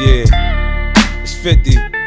Yeah, it's 50.